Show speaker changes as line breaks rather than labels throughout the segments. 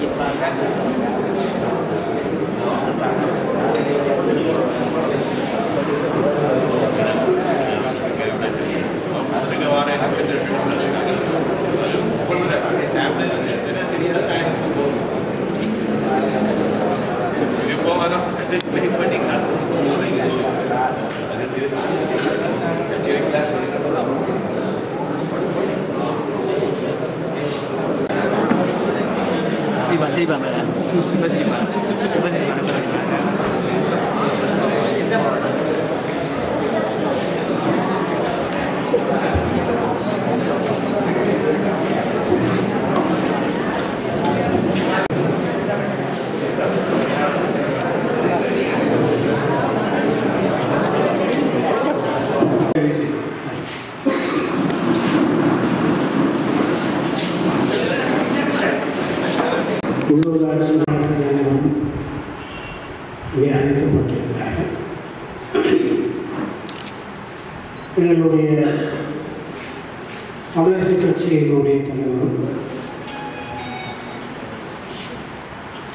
dịch và các Tamilarasu கட்சியினுடைய தலைவரும்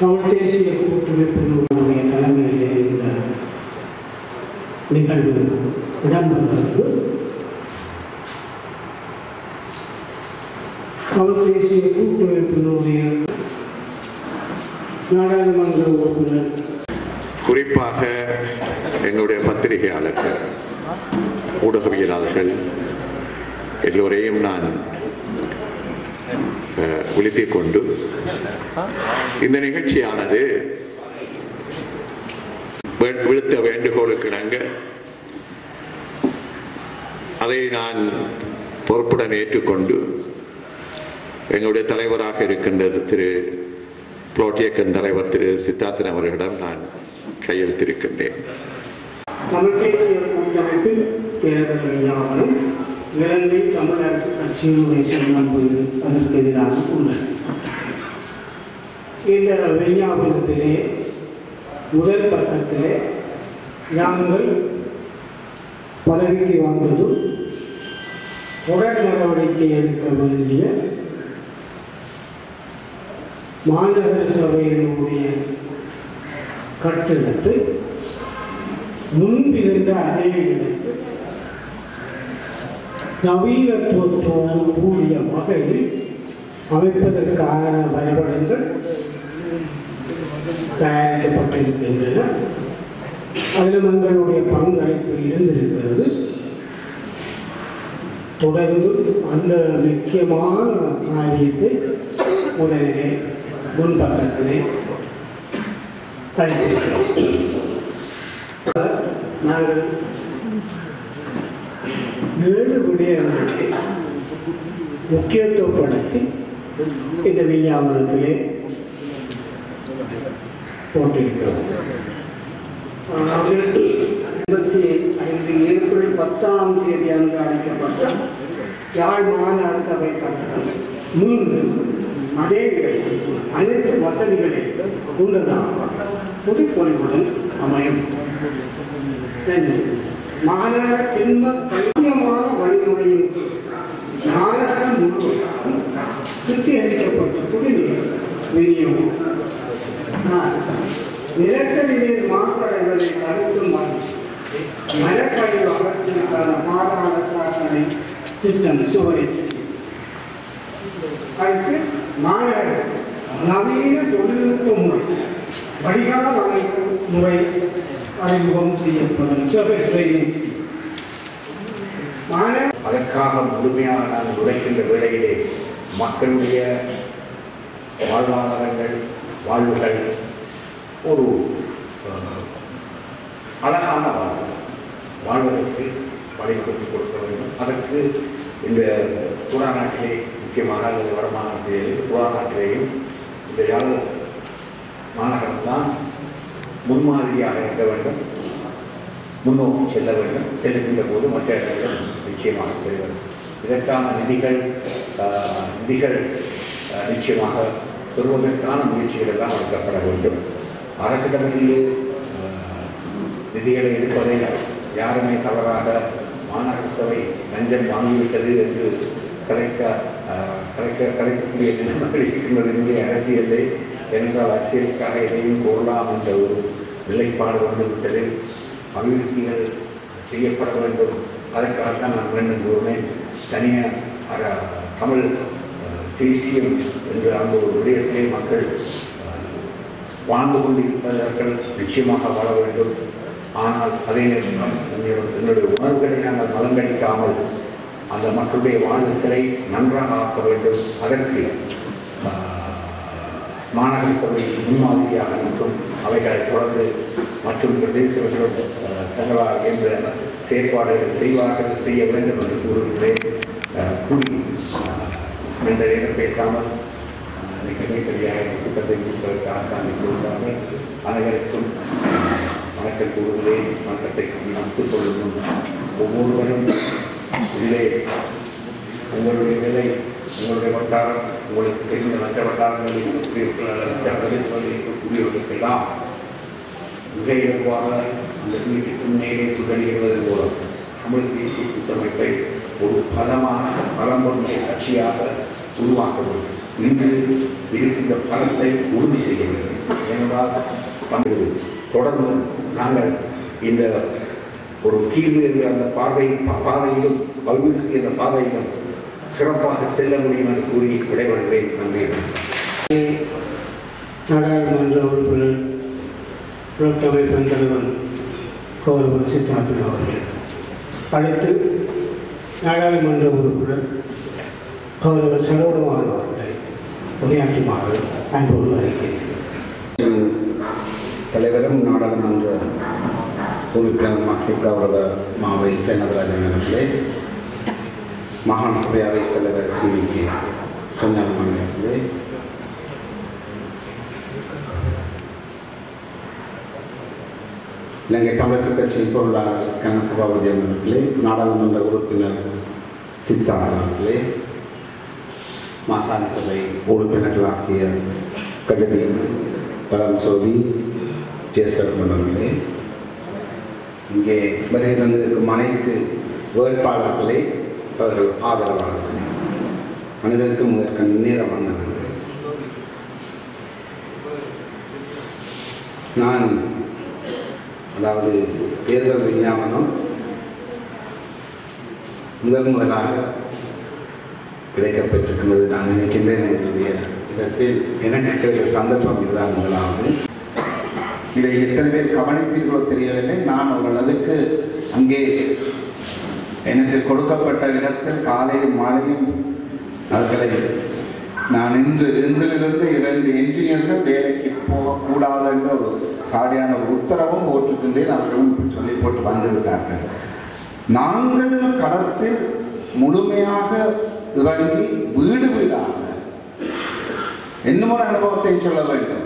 தமிழ் தேசிய கூட்டமைப்பினுடைய தலைமையில் இருந்த நிகழ்வு இடம்பெறுகிறது. தமிழ் தேசிய கூட்டமைப்பினுடைய நாடாளுமன்ற உறுப்பினர்.
குறிப்பாக எங்களுடைய பத்திரிகையாளர்கள் ஊடகவியலாளர்கள் எல்லோரையும் நான் அஹ், விழித்திக் கொண்டு இந்த நிகழ்ச்சியானது வே- விடுத்த வேண்டுகோளுக்கு இணங்க அதை நான் பொறுப்புடன் ஏற்றுக்கொண்டு எங்களுடைய தலைவராக இருக்கின்றது திரு புளோட்டியக்கன் தலைவர் திரு சித்தார்த்தன் அவர்களிடம் நான் கையெழுத்திருக்கின்றேன்
தமிழ் தேசிய கூட்டமைப்பின் தேர்தல் விஞ்ஞாபனம் இலங்கை தமிழரசு கட்சியினுடைய செயல்படுவது அதற்கு எதிராக உள்ளது இந்த விஞ்ஞாபனத்திலே முதல் பக்கத்திலே நாங்கள் பதவிக்கு வந்ததும் தொடர் நடவடிக்கை எடுக்க வேண்டிய மாநகர சபையினுடைய கட்டிடத்தை முன்பிருந்த அதே இடத்தில் நவீனத்துவத்தோடு கூடிய வகையில் அமைப்பதற்கான வரைபடங்கள் தயாரிக்கப்பட்டிருக்கின்றன. அதில் எங்களுடைய பங்களிப்பு இருந்திருக்கிறது. தொடர்ந்து அந்த முக்கியமான காரியத்தை முதலிலே முன்பக்கத்திலே கழித்திருக்கிறோம் நாங்கள் ஏழு விடயங்களை முக்கியத்துவப்படுத்தி இந்த விஞ்ஞாபனத்திலே போட்டிருக்கிறோம் இருபத்தி ஐந்து ஏப்ரல் பத்தாம் தேதி அன்று அழைக்கப்பட்ட யாழ் மாநகர சபை கட்டணம் மூன்று அதே இடத்தில் அனைத்து வசதிகளையும் உள்ளதாக புதுப்பொழிவுடன் அமையும். மாநகர திண்ம கடினமான வழிமுறையை மாநகரம் முழுவதும் சுத்திகரிக்கப்பட்ட குடிநீர் விநியோகம் நிலத்தடி நீர் மாசடைவதை தடுக்கும் வகையில் மரக்கழிவு அகற்றிற்கான பாதாள சாசனை திட்டம் சுவரிச்சு அடுத்து மாநகர நவீன தொழில்நுட்ப முறை வடிகால் அமைப்பு முறை அறிமுகம் செய்யப்படும். சர்வீஸ் ட்ரைனிங் மாநகர
அதற்காக முழுமையாக நான் உழைக்கின்ற வேளையிலே மக்களுடைய வாழ்வாதாரங்கள் வாழ்வுகள் ஒரு அழகான வாழ்வு. வாழ்வதற்கு வழிவகுத்து கொடுக்க வேண்டும். அதற்கு இந்த புறா நாட்டிலே முக்கியமாக அல்லது வடமாநாட்டிலே புறா நாட்டிலேயும் இந்த யாழ் மாநகரம்தான் முன்மாதிரியாக இருக்க வேண்டும். முன்னோக்கி செல்ல வேண்டும். செல்லுகின்ற போது மற்ற இடங்கள் நிச்சயமாக பெறுவது இதற்கான நிதிகள் நிதிகள் நிச்சயமாக பெறுவதற்கான முயற்சிகள் எல்லாம் எடுக்கப்பட வேண்டும். அரசிடமிருந்து நிதிகளை எடுப்பதை யாருமே தவறாக மாநகர சபை லஞ்சம் வாங்கிவிட்டது என்று கலைக்க கலைக்க கலைக்கக்கூடிய நிலைமைகள் இருக்கின்றது இங்கே அரசியலே என்றால் அரசியலுக்காக எதையும் கோரலாம் என்ற ஒரு நிலைப்பாடு வந்துவிட்டது. அபிவிருத்திகள் செய்யப்பட வேண்டும். அதற்காகத்தான் நான் வேண்டும் கூறுவேன் தனியார் தமிழ் தேசியம் என்று அந்த ஒரு விடயத்திலே மக்கள் வாழ்ந்து வாழ்ந்து கொண்டிருப்பவர்கள் நிச்சயமாக வாழ வேண்டும். ஆனால் அதே நேரம் என்னுடைய என்னுடைய உணர்வுகளை நாங்கள் மலங்கடிக்காமல் அந்த மக்களுடைய வாழ்வுகளை நன்றாக ஆக்க வேண்டும். அதற்கு மாநகர சபை முன்மாதிரியாக மற்றும் அவைகளை தொடர்ந்து மற்றும் பிரதேசங்களும் ஆஹ், தங்களாக என்ற செயற்பாடுகள் செய்வார்கள் செய்ய வேண்டும் என்று கூறுகின்றேன். கூறி ஆஹ், நீண்ட நேரம் பேசாமல் மிகவே சரியாக கூட்டத்தை கொடுப்பதற்காக தான் கூறுகிறார்கள் அனைவருக்கும் வணக்கம் கூறுகிறேன். வணக்கத்தை நமக்குக் கொள்ளும் ஒவ்வொருவரும் இதிலே உங்களுடைய நிலை உங்களுடைய வட்டாரம் உங்களுக்கு தெரிந்த மற்ற வட்டாரங்களில் இருக்கிறீர்கள் அல்லது மற்ற பிரதேசங்களில் இருக்கக்கூடியவர்களுக்கெல்லாம் மிக இலகுவாக அந்த வீட்டுக்கு மேலே துகளிடுவதன் மூலம் தமிழ் தேசிய கூட்டமைப்பை ஒரு பலமான பலமுறை கட்சியாக உருவாக்க வேண்டும் இன்று இருக்கின்ற பலத்தை உறுதி செய்ய வேண்டும். ஏனென்றால் தமிழ் தொடர்ந்து நாங்கள் இந்த ஒரு தீர்வு என்ற அந்த பார்வை பாதையிலும் அபிவிருத்தி என்ற பாதையிலும் சிறப்பாக செல்ல முடியும் என்று கூறி விடைபெறுகிறேன். நன்றி.
நாடாளுமன்ற உறுப்பினர் புலட்டமைப்பின் தலைவர் கௌரவ சித்தார்த்தன் அவர்கள் அடுத்து நாடாளுமன்ற உறுப்பினர் கௌரவ சரவணமான் அவர்களை உரையாற்றுமாறு அன்போடு வருகிறேன்
தலைவரும் நாடாளுமன்ற உறுப்பினர் மக்கள் கௌரவ மாவை சேனராஜன் அவர்களே மாகாண சபை அவைத் தலைவர் சி வி கே. சொன்னாமன் அவர்களே இலங்கை தமிழர் கட்சியின் பொருளாளர் கனசபாபதி அவர்களே நாடாளுமன்ற உறுப்பினர் சித்தார்த்தன் அவர்களே மாகாண சபை உறுப்பினர்களாகிய கஜதி பரம்சோதி ஜெயசர்மன் அவர்களே இங்கே வருகை தந்திருக்கும் அனைத்து வேட்பாளர்களே அவர்கள் ஆதரவாளர்கள். மனிதனுக்கு இதற்கு நேரம் வந்தவர்கள் நான் அதாவது தேர்தல் விஞ்ஞாபனம் முதல் முதலாக கிடைக்கப்பட்டிருக்கின்றது நான் நினைக்கின்றேன் என்னுடைய இதற்கு எனக்கு கிடைத்த சந்தர்ப்பம் இதுதான் முதலாவது. இதை எத்தனை பேர் கவனித்தீர்களோ தெரியவில்லை. நான் ஓரளவுக்கு அங்கே எனக்கு கொடுக்கப்பட்ட இடத்தில் காலையும் மாலையும் அவர்களை நான் இன்று இன்றிலிருந்து இரண்டு என்ஜினியர்கள் வேலைக்கு போகக்கூடாது என்ற ஒரு சாடியான ஒரு உத்தரவும் போட்டிருக்கின்றேன் அவர்களும் சொல்லி போட்டு வந்திருக்கார்கள். நாங்கள் கடத்தில் முழுமையாக இறங்கி வீடு வீடாக இன்னும் ஒரு அனுபவத்தை சொல்ல வேண்டும்.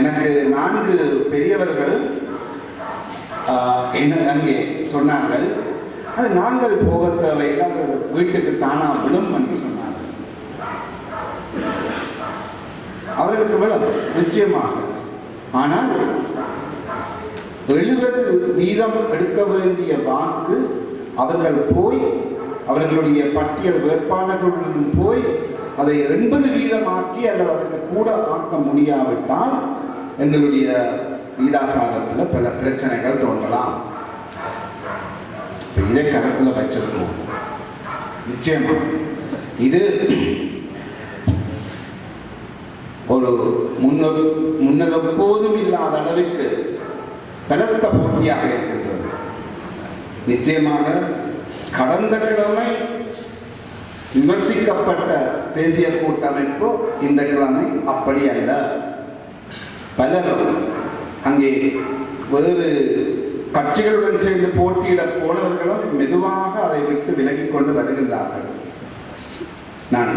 எனக்கு நான்கு பெரியவர்கள் என்ன அங்கே சொன்னார்கள். அது நாங்கள் போக தேவையில்லை அது வீட்டுக்கு தானா விடும் என்று சொன்னார்கள். அவர்களுக்கு விடும் நிச்சயமாக. ஆனால் எழுபது வீதம் எடுக்க வேண்டிய வாக்கு அவர்கள் போய் அவர்களுடைய பட்டியல் வேட்பாளர்களுடன் போய் அதை எண்பது வீதமாக்கி அல்லது அதுக்கு கூட ஆக்க முடியாவிட்டால் எங்களுடைய வீதாசாரத்தில் பல பிரச்சனைகள் தோன்றலாம். இதை கருத்தில் வச்சிருக்கோம். நிச்சயமா. இது ஒரு முன்னர் முன்னர் எப்போதும் இல்லாத அளவிற்கு பலத்த போட்டியாக இருக்கின்றது. நிச்சயமாக கடந்த கிழமை விமர்சிக்கப்பட்ட தேசிய கூட்டமைப்பு இந்த கிழமை அப்படி அல்ல. பலரும் அங்கே வேறு கட்சிகளுடன் சேர்ந்து போட்டியிட போனவர்களும் மெதுவாக அதை விட்டு விலகிக் கொண்டு வருகின்றார்கள். நான்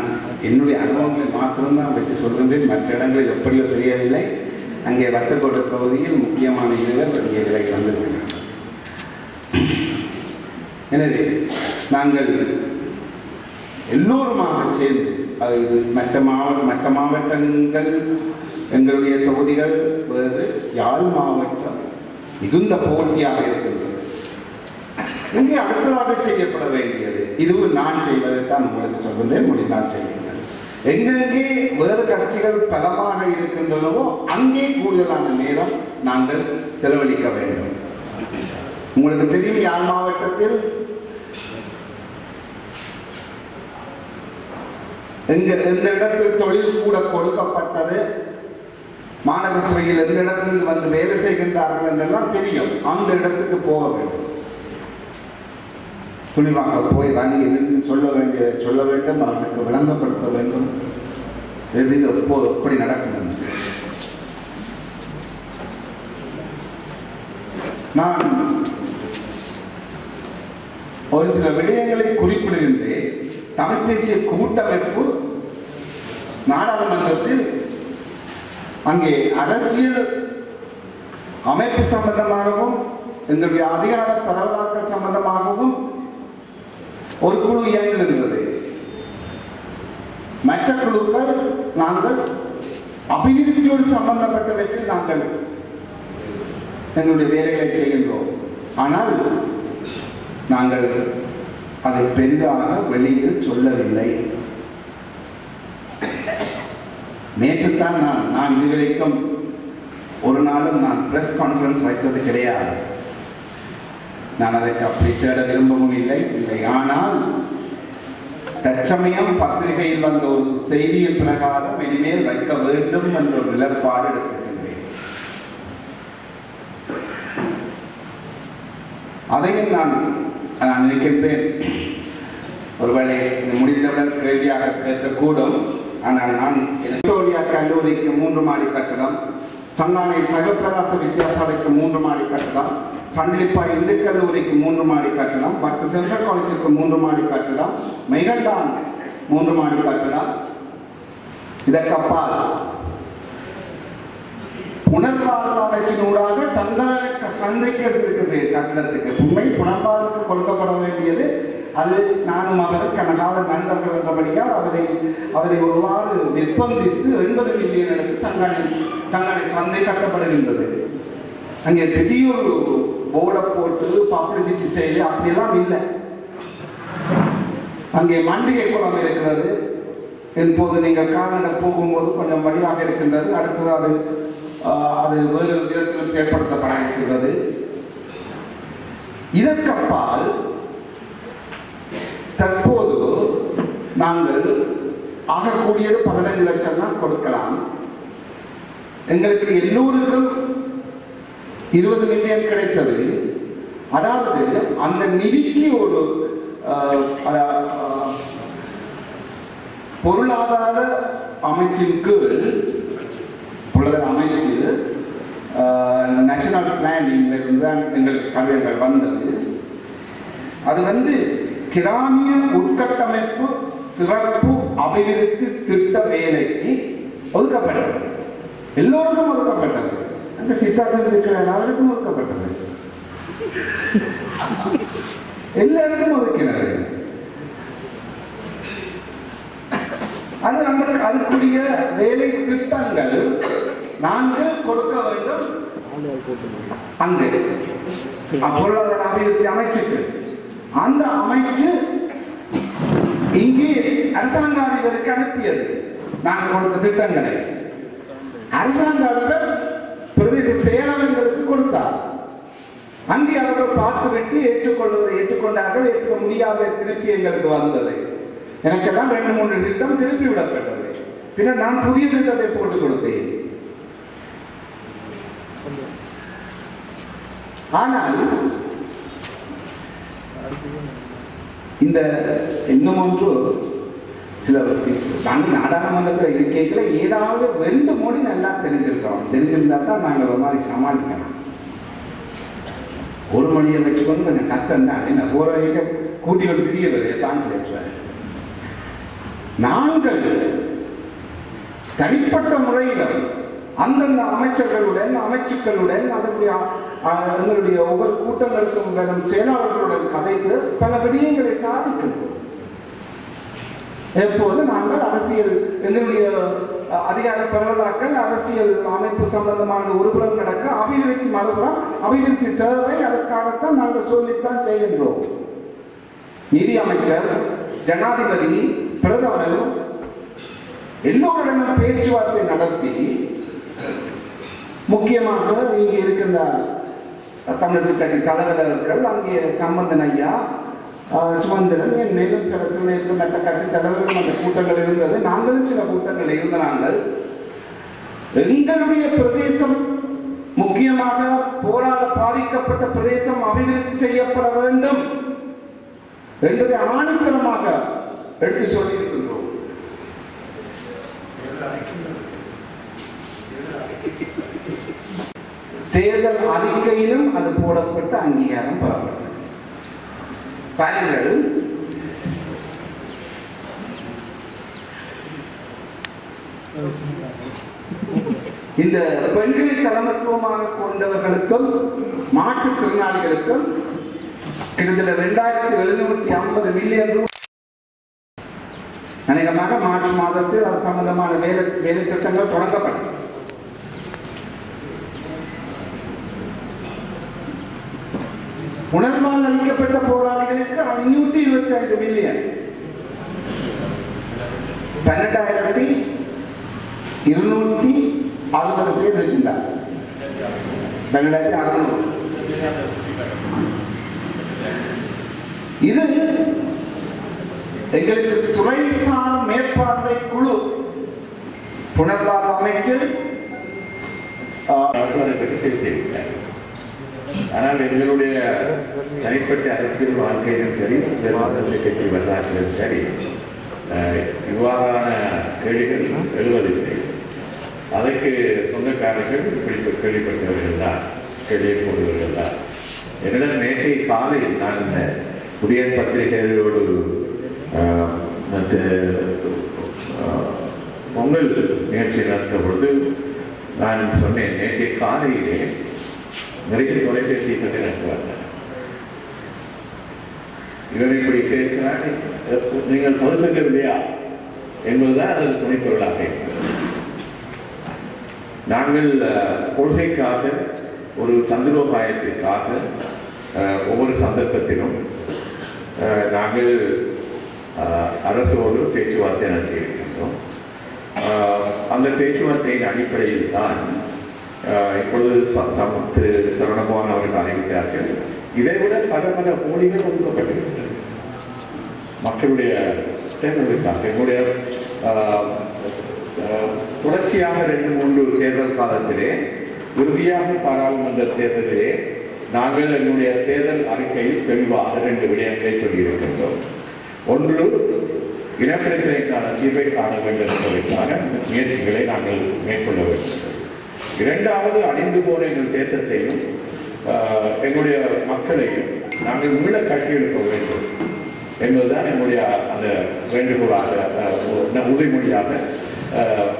என்னுடைய அனுபவங்களை மாத்திரம்தான் வைத்து சொல்கின்றேன். மற்ற இடங்களில் எப்படியோ தெரியவில்லை. அங்கே வட்டக்கோட்டை தொகுதியில் முக்கியமான இருவர் இங்கே விலகி வந்திருக்கிறார் எனவே நாங்கள் எல்லோருமாக சேர்ந்து அது மற்ற மாவட்ட மற்ற மாவட்டங்கள் எங்களுடைய தொகுதிகள் வேறு யாழ் மாவட்டம் மிகுந்த போட்டியாக இருக்கின்றது. இங்கே அடுத்ததாக செய்யப்பட வேண்டியது இதுவும் நான் செய்வதைத்தான் உங்களுக்கு சொல்கிறேன் மொழி நான் செய்யுங்கள் எங்கெங்கே வேறு கட்சிகள் பலமாக இருக்கின்றனவோ அங்கே கூடுதலான நேரம் நாங்கள் செலவழிக்க வேண்டும். உங்களுக்கு தெரியும் யாழ் மாவட்டத்தில் எங்க எந்த இடத்தில் தொழில் கூட கொடுக்கப்பட்டது மாநகர சபையில் எந்த இடத்திலிருந்து வந்து வேலை செய்கின்றார்கள் என்றெல்லாம் தெரியும். அந்த இடத்துக்கு போக வேண்டும். துணிவாக போய் வங்கியில் சொல்ல வேண்டிய சொல்ல வேண்டும் அவர்களுக்கு விளங்கப்படுத்த வேண்டும். எதில் எப்போ எப்படி நடக்கும்? நான் ஒரு சில விடயங்களை குறிப்பிடுகின்றேன். தமிழ் தேசிய கூட்டமைப்பு நாடாளுமன்றத்தில் அங்கே அரசியல் அமைப்பு சம்பந்தமாகவும் எங்களுடைய அதிகார பரவலாக்கல் சம்பந்தமாகவும் ஒரு குழு இயங்குகின்றது மற்ற குழுக்கள் நாங்கள் அபிவிருத்தியோடு சம்பந்தப்பட்டவற்றில் நாங்கள் எங்களுடைய வேலைகளை செய்கின்றோம். ஆனால் நாங்கள் அதை பெரிதாக வெளியில் சொல்லவில்லை. நேற்றுத்தான் நான் நான் இதுவரைக்கும் ஒரு நாளும் நான் பிரஸ் கான்ஃபரன்ஸ் வைத்தது கிடையாது. நான் அதற்கு அப்படி தேட விரும்பவும் இல்லை. இல்லை ஆனால் தற்சமயம் பத்திரிகையில் வந்த ஒரு செய்தியின் பிரகாரம் இனிமேல் வைக்க வேண்டும் என்ற ஒரு நிலப்பாடு எடுத்திருக்கின்றேன். அதையும் நான் நான் நினைக்கின்றேன். ஒருவேளை முடிந்தவுடன் கேள்வியாக கேட்கக்கூடும். ஆனால் நான் விக்டோரியா கல்லூரிக்கு மூன்று மாடி கட்டடம் சன்னானை சகப்பிரகாச வித்தியாசாலைக்கு மூன்று மாடி கட்டடம் சண்டிலிப்பா இந்து கல்லூரிக்கு மூன்று மாடி கட்டடம் பட்டு சென்ட்ரல் காலேஜுக்கு மூன்று மாடி கட்டடம் மெகண்டான் மூன்று மாடி கட்டடம். இதற்கப்பால் புனர்வாழ்வு அமைச்சினூடாக சந்தான சந்தைக்கு எடுத்திருக்கின்றேன் கட்டிடத்துக்கு. உண்மை புனர்வாழ்வுக்கு கொடுக்கப்பட வேண்டியது அது நானும் அவர் கனகால நண்பர்கள் என்றபடியால் அவரை அவரை ஒருவாறு நிர்பந்தித்து எண்பது மில்லியன் எடுத்து சங்காணி சங்காணி சந்தை கட்டப்படுகின்றது. அங்கே திடீர் போர்டை போட்டு பப்ளிசிட்டி செய்து அப்படியெல்லாம் இல்லை. அங்கே மண்டிகை குளம் இருக்கிறது. இப்போது நீங்கள் கால்நடை போகும்போது கொஞ்சம் வடிவாக இருக்கின்றது. அடுத்தது அது அது வேறு விதத்திலும் செயற்படுத்தப்பட இருக்கின்றது. இதற்கப்பால் தற்போது நாங்கள் ஆகக்கூடியது பதினைந்து லட்சம் தான் கொடுக்கலாம். எங்களுக்கு எல்லோருக்கும் இருபது மில்லியன் கிடைத்தது. அதாவது அந்த நிதிக்கு ஒரு பொருளாதார அமைச்சின் கீழ் பொருளாதார அமைச்சு நேஷனல் பிளானிங்ல எங்களுக்கு கடிதங்கள் வந்தது. அது வந்து கிராமிய உட்கட்டமைப்பு சிறப்பு அபிவிருத்தி திட்ட வேலைக்கு ஒதுக்கப்பட்டது. எல்லோருக்கும் ஒதுக்கப்பட்டது. அந்த சித்தார்த்தம் இருக்கிற எல்லாருக்கும் ஒதுக்கப்பட்டது. எல்லாருக்கும் ஒதுக்கினது. அது நம்மளுக்கு அதுக்குரிய வேலை திட்டங்கள் நாங்கள் கொடுக்க வேண்டும். அங்கு பொருளாதார அபிவிருத்தி அமைச்சுக்கு அந்த அமைச்சு இங்கே அரசாங்க அதிபருக்கு அனுப்பியது. நாங்கள் கொடுத்த திட்டங்களை. அரசாங்க அதிபர் பிரதேச செயலகங்களுக்கு கொடுத்தார். அங்கே அவர்கள் பார்த்துவிட்டு ஏற்றுக்கொள்வதை ஏற்றுக்கொண்டார்கள் ஏற்றுக்க முடியாத திருப்பி எங்களுக்கு வந்தது. எனக்கெல்லாம் ரெண்டு மூன்று திட்டம் திருப்பி விடப்பட்டது. பின்னர் நான் புதிய திட்டத்தை போட்டுக் கொடுத்தேன். ஆனால் இந்த இன்னும் ஒன்று சில நாங்கள் நாடாளுமன்றத்தில் இருக்கைகளை ஏதாவது ரெண்டு மொழி நல்லா தெரிஞ்சிருக்கோம் தெரிஞ்சிருந்தா தான் நாங்கள் ஒரு மாதிரி சமாளிக்கலாம் ஒரு மொழியை வச்சுக்கொண்டு கொஞ்சம் கஷ்டம் தான் என்ன? போற வரைக்கும் கூட்டி விட்டு திரியது டிரான்ஸ்லேட்டர் நாங்கள் தனிப்பட்ட முறையில் அந்தந்த அமைச்சர்களுடன் அமைச்சுக்களுடன் அதற்கு எங்களுடைய ஒவ்வொரு கூட்டங்களுக்கும் செயலாளர்களுடன் கதைத்து பல விடயங்களை சாதிக்கின்றோம் எப்போது நாங்கள் அரசியல் எங்களுடைய அதிகார பரவலாக்கள் அரசியல் அமைப்பு சம்பந்தமான ஒருபுறம் நடக்க அபிவிருத்தி மறுபுறம் அபிவிருத்தி தேவை அதற்காகத்தான் நாங்கள் சொல்லித்தான் செய்கின்றோம். நிதி அமைச்சர் ஜனாதிபதி பிரதமர் எல்லோருடனும் பேச்சுவார்த்தை நடத்தி முக்கியமாக இங்கே இருக்கின்ற தமிழக கட்சி தலைவர்கள் அங்கே சம்பந்தன் ஐயா சுமந்திரன் என் மேலும் சில சிறுநீர்கள் மற்ற கட்சி தலைவர்கள் அந்த கூட்டங்கள் இருந்தது. நாங்களும் சில கூட்டங்கள் இருந்த நாங்கள் எங்களுடைய பிரதேசம் முக்கியமாக போரால் பாதிக்கப்பட்ட பிரதேசம் அபிவிருத்தி செய்யப்பட வேண்டும் என்பதை ஆணித்தனமாக எடுத்து சொல்லியிருக்கின்றோம். தேர்தல் அறிக்கையிலும் அது போடப்பட்ட அங்கீகாரம் பெறப்பட்டது. பாருங்கள். இந்த பெண்களை தலைமத்துவமாக கொண்டவர்களுக்கும் மாற்றுத்திறனாளிகளுக்கும் கிட்டத்தட்ட ரெண்டாயிரத்தி எழுநூற்றி ஐம்பது மில்லியன் ரூபாய் அநேகமாக மார்ச் மாதத்தில் அது சம்பந்தமான வேலை வேலை திட்டங்கள் தொடங்கப்படும் உணர்வால் அளிக்கப்பட்ட போராளிகளுக்கு ஐநூத்தி இருபத்தி ஐந்து மில்லியன் பன்னெண்டாயிரத்தி இருநூத்தி அறுபது பேர் இருக்கின்றார் பன்னெண்டாயிரத்தி அறுநூறு. இது எங்களுக்கு துறைசார் மேற்பார்வை குழு புனர்வாக அமைச்சர்
பேசியிருக்கிறார் ஆனால் எங்களுடைய தனிப்பட்ட அரசியல் வாழ்க்கையிலும் சரி தேர்தல் கட்சி வரலாற்றிலும் சரி இவ்வாறான கேள்விகள் எழுவதில்லை. அதற்கு சொந்தக்காரர்கள் இப்படி கேள்விப்பட்டவர்கள் தான் கேள்விப்படுவர்கள் தான். என்னிடம் நேற்றைய காலையில் நான் இந்த புதிய பத்திரிகைகளோடு பொங்கல் நிகழ்ச்சி நடத்த பொழுது நான் சொன்னேன் நேற்றைய காலையிலே நிறைய தொலைபேசிகள் எனக்கு வந்தன. இவர் இப்படி கேட்கிறார் நீங்கள் பொது செல்லவில்லையா என்பதுதான் அதன் துணைப்பொருளாக இருக்கிறது. நாங்கள் கொள்கைக்காக ஒரு தந்திரோபாயத்திற்காக ஒவ்வொரு சந்தர்ப்பத்திலும் நாங்கள் அரசோடு பேச்சுவார்த்தை நடத்தி இருக்கின்றோம் அந்த பேச்சுவார்த்தையின் அடிப்படையில் தான் இப்பொழுது திரு சரவணபவன் அவர்கள் அறிவித்தார்கள் இதைவிட பல பல கோடிகள் ஒதுக்கப்பட்டிருக்கிறது மக்களுடைய தேர்தலுக்காக எங்களுடைய தொடர்ச்சியாக ரெண்டு மூன்று தேர்தல் காலத்திலே உறுதியாக பாராளுமன்ற தேர்தலிலே நாங்கள் எங்களுடைய தேர்தல் அறிக்கையில் தெளிவாக ரெண்டு விடயங்களை சொல்லியிருக்கின்றோம் ஒன்று இனப்பிரச்சனைக்கான தீர்வை காண வேண்டும் என்பதற்கான முயற்சிகளை நாங்கள் மேற்கொள்ள வேண்டும் இரண்டாவது அழிந்து போன எங்கள் தேசத்தையும் எங்களுடைய மக்களையும் நாங்கள் மீள கட்டியெழுப்ப வேண்டும் என்பதுதான் என்னுடைய அந்த வேண்டுகோளாக உதவிமொழியாக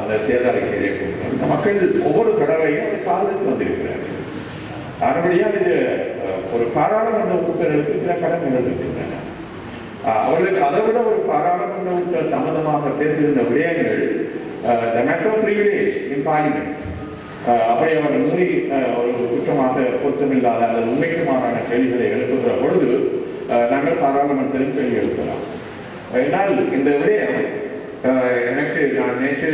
அந்த தேர்தல் அறிக்கையிலே கொடுக்கிறோம். இந்த மக்கள் ஒவ்வொரு தடவையும் பாதுகாத்து வந்திருக்கிறார்கள். ஆனபடியாக இது ஒரு பாராளுமன்ற உறுப்பினர்களுக்கு சில கடமைகள் இருக்கின்றன அவர்களுக்கு அதை விட ஒரு பாராளுமன்ற உறுப்பினர் சம்பந்தமாக பேசுகின்ற விடயங்கள் the matter privilege in parliament அப்படி அவர் மீறி அஹ், ஒரு குற்றமாக பொருத்தமில்லாத அல்லது உண்மைக்கு மாறான கேள்விகளை எழுப்புகிற பொழுது நாங்கள் பாராளுமன்றத்திலும் கேள்வி எழுப்பலாம். என்றால் இந்த விடயம் எனக்கு நான் நேற்று